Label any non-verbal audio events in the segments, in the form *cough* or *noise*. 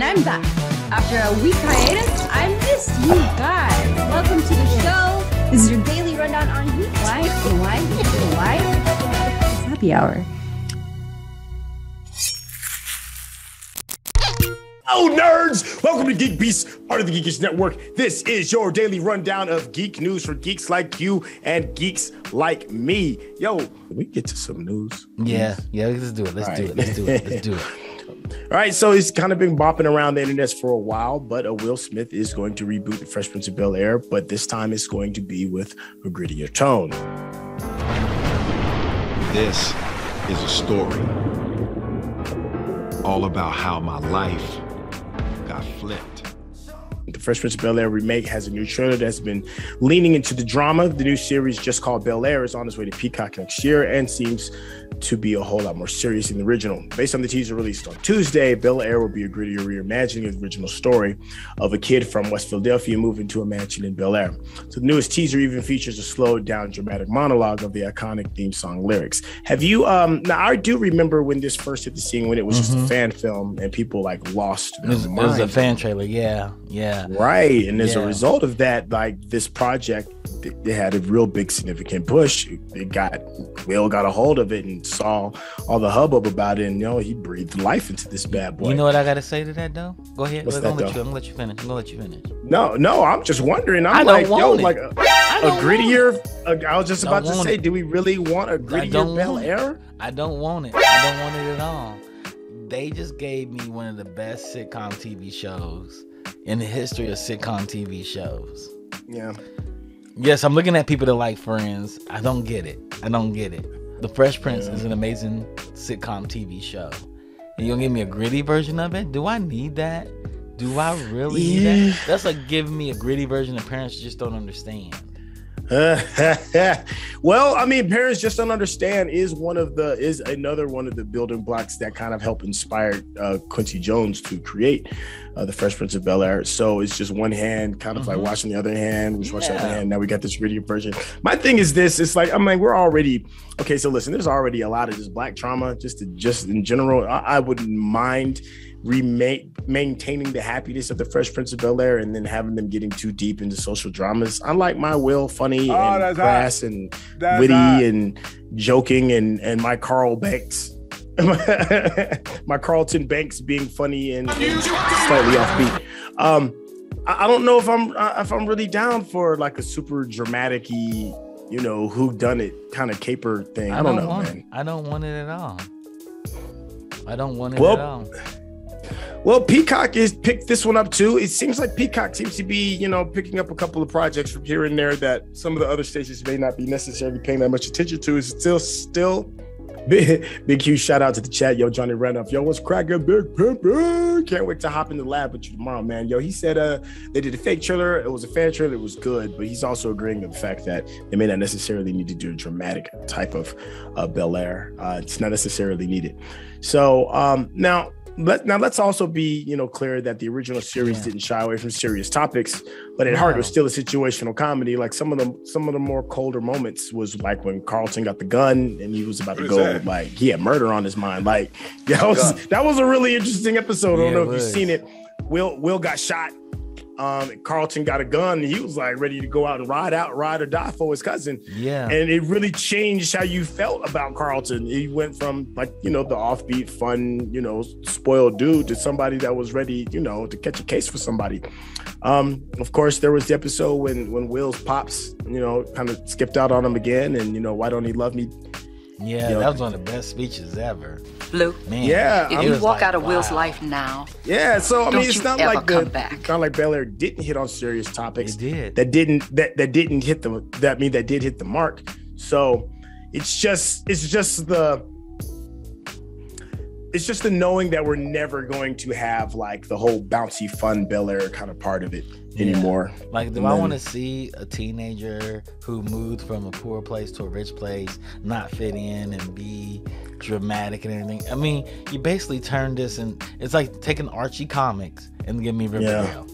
and I'm back. After a week hiatus, I missed you guys. Welcome to the show. This is your daily rundown on Geek. Why? You why? You know why? It's happy hour. Oh, nerds! Welcome to Geek Beast, part of the Geekish Network. This is your daily rundown of geek news for geeks like you and geeks like me. Yo, we get to some news. Yeah, yeah, let's do it. Let's All do right. it. Let's do it. Let's do it. *laughs* All right, so it's kind of been bopping around the internet for a while, but a Will Smith is going to reboot The Fresh Prince of Bel Air, but this time it's going to be with a grittier tone. This is a story all about how my life got flipped. The Fresh Prince of Bel Air remake has a new trailer that's been leaning into the drama. The new series, just called Bel Air, is on its way to Peacock next year and seems to be a whole lot more serious than the original. Based on the teaser released on Tuesday, Bel Air will be a grittier reimagining of the original story of a kid from West Philadelphia moving to a mansion in Bel Air. So the newest teaser even features a slowed down dramatic monologue of the iconic theme song lyrics. Have you um now I do remember when this first hit the scene when it was just a fan film and people like lost It their was, it was a fan trailer. Yeah, yeah. Right. And as a result of that, like this project, th- they had a real big significant push. It got Will got a hold of it and saw all the hubbub about it. And you know, he breathed life into this bad boy. You know what I gotta say to that though? Go ahead. What's I'm gonna that, let though? you. I'm gonna let you finish. I'm gonna let you finish. no, no, I'm just wondering. I'm like, yo, it. like a, don't grittier. a- I was just Don't about to say, it. do we really want a grittier Bel. Air? I don't want it. I don't want it at all. They just gave me one of the best sitcom TV shows in the history of sitcom TV shows. Yeah. Yes, I'm looking at people that like Friends. I don't get it. I don't get it. The Fresh Prince is an amazing sitcom TV show. And you're gonna give me a gritty version of it? Do I need that? Do I really need Yeah. that? That's like giving me a gritty version that parents just don't understand. *laughs* well, I mean, parents just don't understand is one of the is another one of the building blocks that kind of help inspire uh, Quincy Jones to create uh, the Fresh Prince of Bel Air. So it's just one hand, kind of like Mhm. watching the other hand, which watch the other hand. Now we got this radio version. My thing is this: it's like I'm like we're already okay. So listen, there's already a lot of this black trauma, just to, just in general. I, I wouldn't mind remake maintaining the happiness of the Fresh Prince of Bel Air and then having them getting too deep into social dramas. I like my Will funny Oh, and that's hot. crass and That's witty hot. and joking and and my Carl Banks. *laughs* my Carlton Banks being funny and, and slightly offbeat. Um, I, I don't know if I'm uh, if I'm really down for like a super dramatic you know, who done it kind of caper thing. I, don't, know, want man. It. I don't want it at all. I don't want it Well, at all. Well, Peacock is picked this one up too. It seems like Peacock seems to be, you know, picking up a couple of projects from here and there that some of the other stations may not be necessarily paying that much attention to. Is still, still *laughs* big, big huge shout out to the chat, yo, Johnny Randolph, yo, what's cracking, big pimpin'? Can't wait to hop in the lab with you tomorrow, man. Yo, he said, uh, they did a fake trailer. It was a fan trailer. It was good, but he's also agreeing with the fact that they may not necessarily need to do a dramatic type of uh, Bel Air. Uh, it's not necessarily needed. So um, now let now let's also be you know clear that the original series Yeah. didn't shy away from serious topics, but at heart it was still a situational comedy. Like some of the some of the more colder moments was like when Carlton got the gun and he was about to go that? like he had murder on his mind. Like *laughs* that was that was a really interesting episode. I don't Yeah, know it if you've seen it. Will Will got shot. Um, Carlton got a gun. And he was like ready to go out and ride out, ride or die for his cousin Yeah. and it really changed how you felt about Carlton. He went from like you know the offbeat, fun, you know, spoiled dude to somebody that was ready, you know, to catch a case for somebody. Um, of course, there was the episode when when Will's pops, you know, kind of skipped out on him again, and you know, why don't he love me? Yeah, Yo. that was one of the best speeches ever. Blue, Man. Yeah, if I'm- you walk like, out of Will's life now, Yeah, so I mean, it's not like the, back. it's not like Bel Air didn't hit on serious topics. It did. that didn't that that didn't hit the that mean that did hit the mark. So it's just it's just the it's just the knowing that we're never going to have like the whole bouncy fun Bel Air kind of part of it Yeah. anymore. Like, do And I want to see a teenager who moved from a poor place to a rich place not fit in and be dramatic and everything? I mean, you basically turn this and it's like taking Archie comics and give me Riverdale.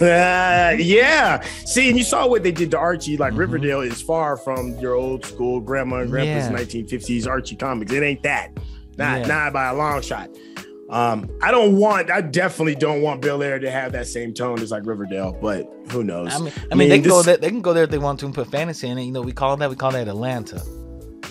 Uh, *laughs* yeah. See, and you saw what they did to Archie. Like Mhm. Riverdale is far from your old school grandma and grandpa's Yeah. 1950s Archie comics. It ain't that. Not Yeah. not by a long shot. Um, I don't want, I definitely don't want Bel Air to have that same tone as like Riverdale, but who knows? I mean, I mean, they can go there. They can go there if they want to and put fantasy in it. You know, we call that we call that Atlanta.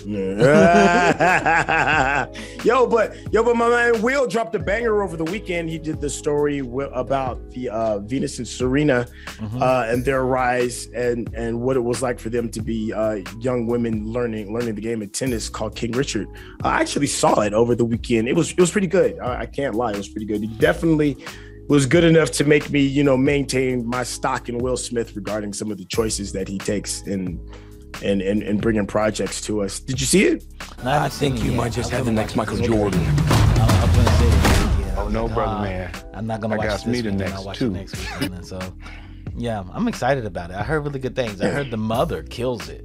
*laughs* Yo, but yo, but my man Will dropped a banger over the weekend. He did the story about the uh, Venus and Serena Mhm. uh, and their rise and and what it was like for them to be uh, young women learning learning the game of tennis called King Richard. I actually saw it over the weekend. It was it was pretty good. I, I can't lie, it was pretty good. He definitely was good enough to make me, you know, maintain my stock in Will Smith regarding some of the choices that he takes in and and, and bringing projects to us. Did you see it? No, haven't I think you yet. might just have the next Michael watch. Jordan. I I was gonna say it this weekend. I Oh, no, like, brother, ah, man. I'm not gonna I watch this me the next I'll watch two. it next weekend. And so, yeah, I'm excited about it. I heard really good things. I heard the mother kills it.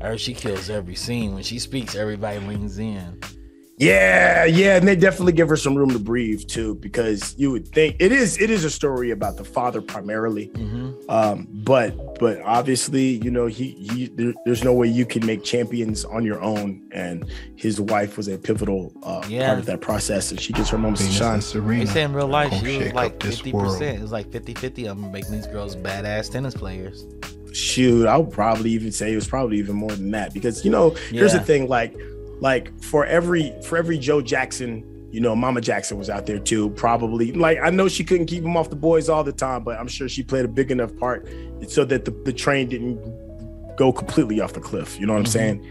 I heard she kills every scene. When she speaks, everybody leans in. Yeah, yeah, and they definitely give her some room to breathe too, because you would think it is it is a story about the father primarily, hmm um, but but obviously you know he he there, there's no way you can make champions on your own, and his wife was a pivotal uh, Yeah. part of that process, and she gets her moments to shine. and Serena. They say in real life she was like 50 world. percent. It was like 50 50 of them making these girls badass tennis players. Shoot, I would probably even say it was probably even more than that because you know here's the thing, like like for every for every Joe Jackson, you know, Mama Jackson was out there too. Probably like I know she couldn't keep him off the boys all the time, but I'm sure she played a big enough part so that the, the train didn't go completely off the cliff. You know what I'm Mhm. saying?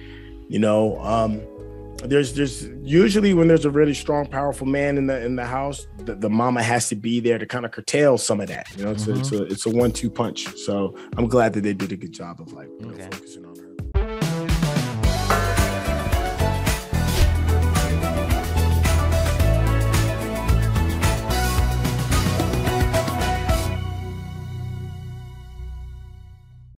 You know, um, there's there's usually when there's a really strong, powerful man in the in the house, the, the mama has to be there to kind of curtail some of that. You know, it's, a, it's a it's a one two punch. So I'm glad that they did a good job of like you know, Okay. focusing on.